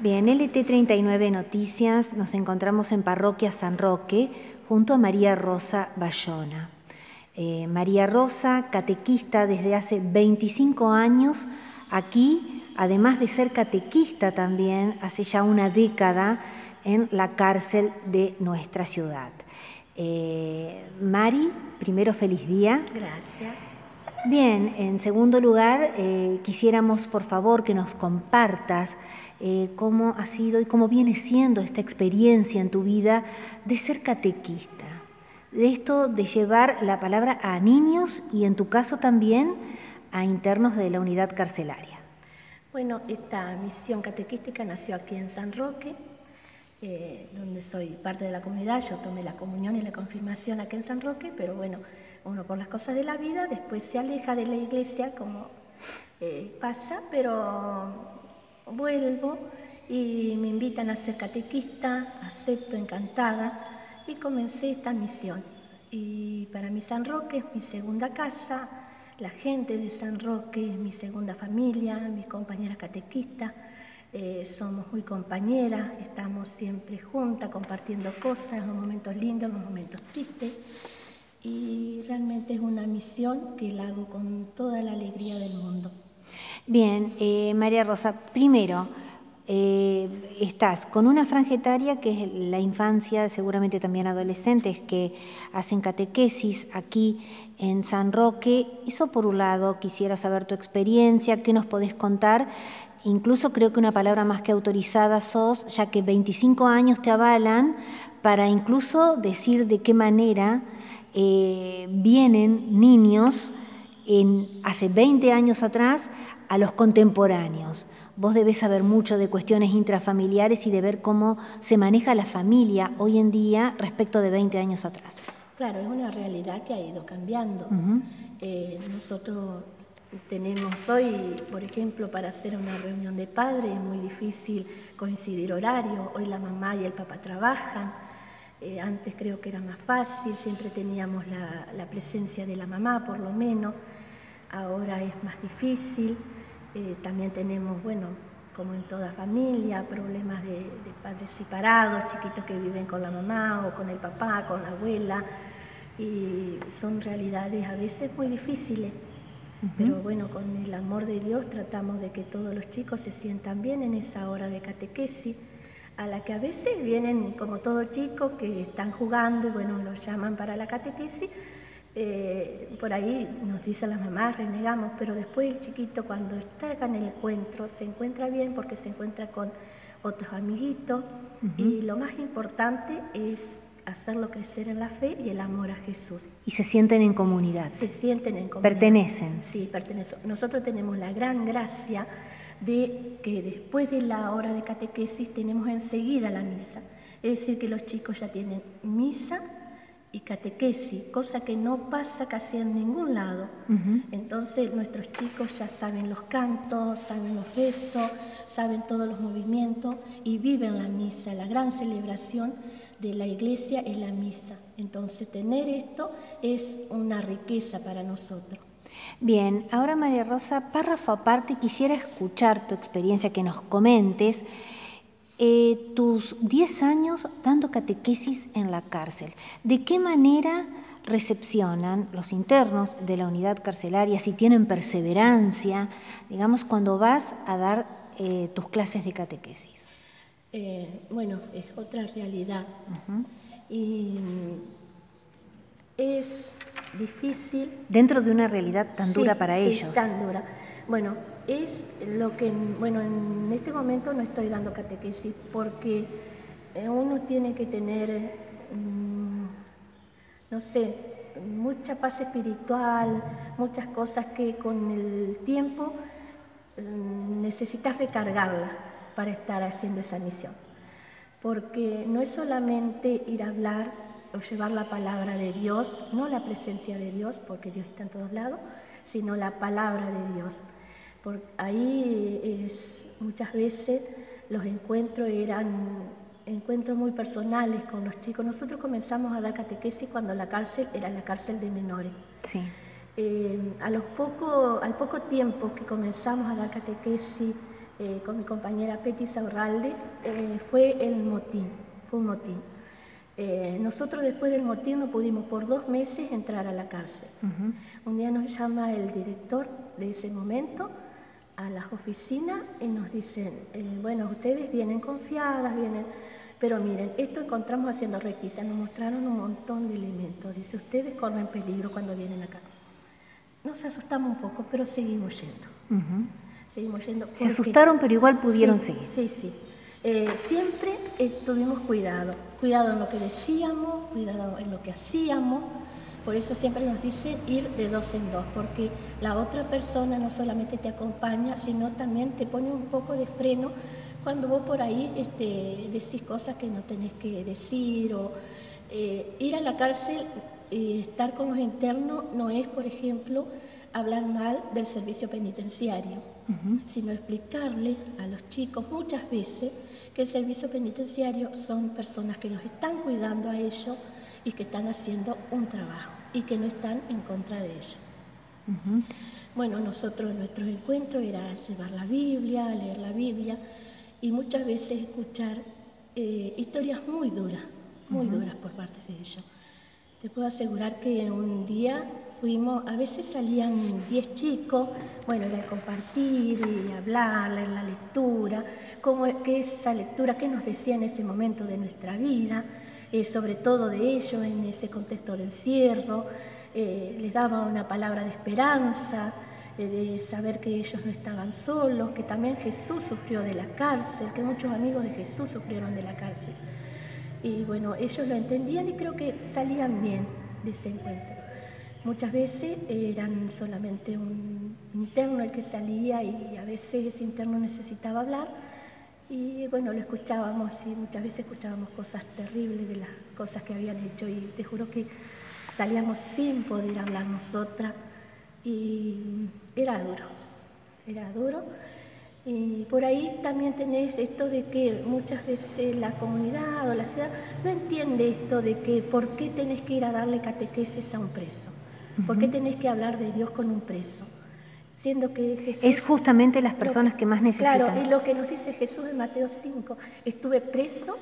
Bien, LT39 Noticias, nos encontramos en Parroquia San Roque junto a María Rosa Bayona. Eh, María Rosa, catequista desde hace 25 años, aquí, además de ser catequista también, hace ya una década en la cárcel de nuestra ciudad. Eh, Mari, primero feliz día. Gracias. Bien, en segundo lugar, eh, quisiéramos por favor que nos compartas eh, cómo ha sido y cómo viene siendo esta experiencia en tu vida de ser catequista, de esto de llevar la palabra a niños y en tu caso también a internos de la unidad carcelaria. Bueno, esta misión catequística nació aquí en San Roque, eh, donde soy parte de la comunidad. Yo tomé la comunión y la confirmación aquí en San Roque, pero bueno, uno por las cosas de la vida después se aleja de la iglesia como eh, pasa, pero vuelvo y me invitan a ser catequista, acepto encantada y comencé esta misión. Y para mí San Roque es mi segunda casa, la gente de San Roque es mi segunda familia, mis compañeras catequistas, eh, somos muy compañeras, estamos siempre juntas compartiendo cosas, los momentos lindos, los momentos tristes. Y realmente es una misión que la hago con toda la alegría del mundo. Bien, eh, María Rosa, primero, eh, estás con una franja etaria que es la infancia, seguramente también adolescentes que hacen catequesis aquí en San Roque. Eso por un lado, quisiera saber tu experiencia, qué nos podés contar. Incluso creo que una palabra más que autorizada sos, ya que 25 años te avalan para incluso decir de qué manera eh, vienen niños en, hace 20 años atrás a los contemporáneos. Vos debés saber mucho de cuestiones intrafamiliares y de ver cómo se maneja la familia hoy en día respecto de 20 años atrás. Claro, es una realidad que ha ido cambiando. Eh, nosotros tenemos hoy, por ejemplo, para hacer una reunión de padres es muy difícil coincidir horario. Hoy la mamá y el papá trabajan. Eh, antes creo que era más fácil, siempre teníamos la presencia de la mamá por lo menos ahora es más difícil. Eh, también tenemos, bueno, como en toda familia, problemas de, padres separados, chiquitos que viven con la mamá o con el papá, con la abuela, y son realidades a veces muy difíciles. Pero bueno, con el amor de Dios tratamos de que todos los chicos se sientan bien en esa hora de catequesis, a la que a veces vienen como todo chico que están jugando y bueno, los llaman para la catequesis, eh, por ahí nos dicen las mamás, renegamos, pero después el chiquito cuando está acá en el encuentro se encuentra bien porque se encuentra con otros amiguitos y lo más importante es hacerlo crecer en la fe y el amor a Jesús. Y se sienten en comunidad. Se sienten en comunidad. Pertenecen. Sí, pertenecen. Nosotros tenemos la gran gracia de que después de la hora de catequesis tenemos enseguida la misa. Es decir, que los chicos ya tienen misa y catequesis, cosa que no pasa casi en ningún lado. Entonces nuestros chicos ya saben los cantos, saben los besos, saben todos los movimientos y viven la misa. La gran celebración de la iglesia es la misa. Entonces tener esto es una riqueza para nosotros. Bien, ahora María Rosa, párrafo aparte, quisiera escuchar tu experiencia, que nos comentes eh, tus 10 años dando catequesis en la cárcel. ¿De qué manera recepcionan los internos de la unidad carcelaria, si tienen perseverancia, digamos, cuando vas a dar eh, tus clases de catequesis? Eh, bueno, es otra realidad. Y es difícil. Dentro de una realidad tan dura para ellos. Tan dura. Bueno, es lo que, bueno, en este momento no estoy dando catequesis porque eh, uno tiene que tener, mm, no sé, mucha paz espiritual, muchas cosas que con el tiempo mm, necesitas recargarla para estar haciendo esa misión. Porque no es solamente ir a hablar o llevar la palabra de Dios, no la presencia de Dios, porque Dios está en todos lados, sino la palabra de Dios. Por ahí es, muchas veces los encuentros eran encuentros muy personales con los chicos. Nosotros comenzamos a dar catequesis cuando la cárcel era la cárcel de menores. Sí. Eh, a los poco, al poco tiempo que comenzamos a dar catequesis eh, con mi compañera Peti Saurralde, eh, fue el motín, fue un motín. Eh, nosotros después del motín no pudimos por dos meses entrar a la cárcel. Un día nos llama el director de ese momento a las oficinas y nos dicen, bueno, ustedes vienen confiadas, vienen, pero miren, esto encontramos haciendo requisa, nos mostraron un montón de elementos, dice, ustedes corren peligro cuando vienen acá. Nos asustamos un poco, pero seguimos yendo. Seguimos yendo. Se asustaron, pero igual pudieron seguir. Sí, sí. Eh, siempre tuvimos cuidado, cuidado en lo que decíamos, cuidado en lo que hacíamos. Por eso siempre nos dicen ir de dos en dos, porque la otra persona no solamente te acompaña, sino también te pone un poco de freno cuando vos por ahí este, decís cosas que no tenés que decir. O eh, ir a la cárcel y estar con los internos no es, por ejemplo, hablar mal del servicio penitenciario, sino explicarle a los chicos muchas veces que el servicio penitenciario son personas que los están cuidando a ellos y que están haciendo un trabajo y que no están en contra de ellos. Bueno, nosotros nuestro encuentro era llevar la Biblia, leer la Biblia y muchas veces escuchar eh, historias muy duras, muy duras por parte de ellos. Te puedo asegurar que un día fuimos, a veces salían 10 chicos, bueno, era compartir y hablar, leer la lectura, cómo, qué es esa lectura, qué nos decía en ese momento de nuestra vida, eh, sobre todo de ellos en ese contexto del encierro, eh, les daba una palabra de esperanza, eh, de saber que ellos no estaban solos, que también Jesús sufrió de la cárcel, que muchos amigos de Jesús sufrieron de la cárcel. Y bueno, ellos lo entendían y creo que salían bien de ese encuentro. Muchas veces eran solamente un interno el que salía y a veces ese interno necesitaba hablar y bueno, lo escuchábamos y muchas veces escuchábamos cosas terribles de las cosas que habían hecho y te juro que salíamos sin poder hablar nosotras y era duro, era duro. Y por ahí también tenés esto de que muchas veces la comunidad o la ciudad no entiende esto de que por qué tenés que ir a darle catequesis a un preso. ¿Por qué tenés que hablar de Dios con un preso? Siendo que Jesús... Es justamente las personas que más necesitan. Claro, y lo que nos dice Jesús en Mateo 5, estuve preso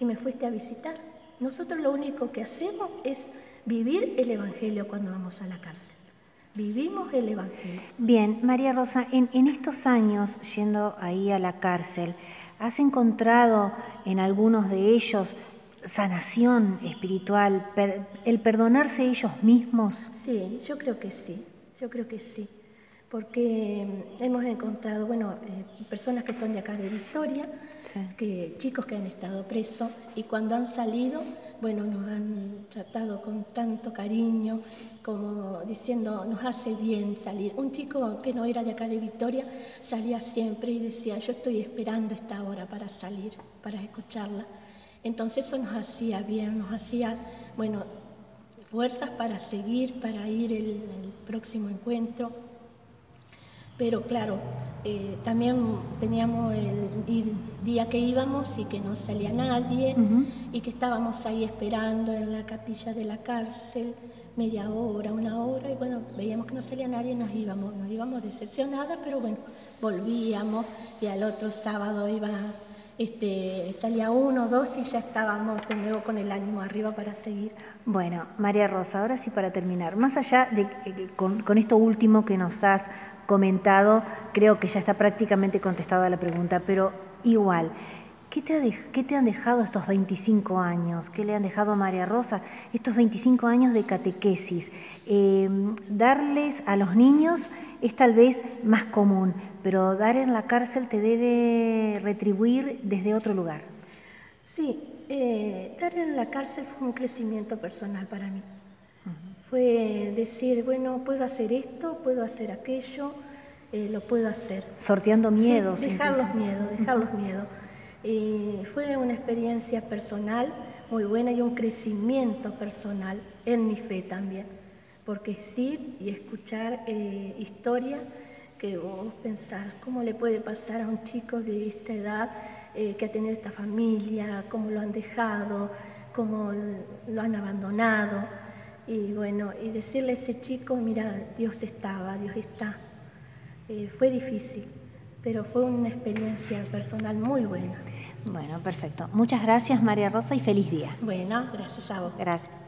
y me fuiste a visitar. Nosotros lo único que hacemos es vivir el Evangelio cuando vamos a la cárcel. Vivimos el Evangelio. Bien, María Rosa, en, en estos años yendo ahí a la cárcel, ¿has encontrado en algunos de ellos sanación espiritual, el perdonarse ellos mismos? Sí, yo creo que sí, yo creo que sí, porque hemos encontrado, bueno, eh, personas que son de acá de Victoria, que, chicos que han estado presos y cuando han salido, bueno, nos han tratado con tanto cariño, como diciendo, nos hace bien salir. Un chico que no era de acá de Victoria salía siempre y decía, yo estoy esperando esta hora para salir, para escucharla. Entonces eso nos hacía bien, nos hacía, bueno, fuerzas para seguir, para ir el, próximo encuentro. Pero claro, eh, también teníamos el, día que íbamos y que no salía nadie y que estábamos ahí esperando en la capilla de la cárcel media hora, una hora y bueno, veíamos que no salía nadie y nos íbamos, nos íbamos decepcionadas, pero bueno, volvíamos y al otro sábado iba este, salía uno, dos y ya estábamos de nuevo con el ánimo arriba para seguir. Bueno, María Rosa, ahora sí para terminar, más allá de eh, con, con esto último que nos has comentado, creo que ya está prácticamente contestada la pregunta, pero igual, ¿Qué te, han dejado estos 25 años? ¿Qué le han dejado a María Rosa estos 25 años de catequesis? Eh, darles a los niños es tal vez más común, pero dar en la cárcel te debe retribuir desde otro lugar. Sí, eh, dar en la cárcel fue un crecimiento personal para mí. Fue decir, bueno, puedo hacer esto, puedo hacer aquello, eh, lo puedo hacer. Sorteando miedos. dejar los miedos, dejar los miedos. Y fue una experiencia personal muy buena y un crecimiento personal en mi fe también, porque sí y escuchar eh, historias que vos pensás, ¿cómo le puede pasar a un chico de esta edad eh, que ha tenido esta familia, cómo lo han dejado, cómo lo han abandonado? Y bueno, y decirle a ese chico, mira, Dios estaba, Dios está. Eh, fue difícil, pero fue una experiencia personal muy buena. Bueno, perfecto. Muchas gracias María Rosa y feliz día. Bueno, gracias a vos. Gracias.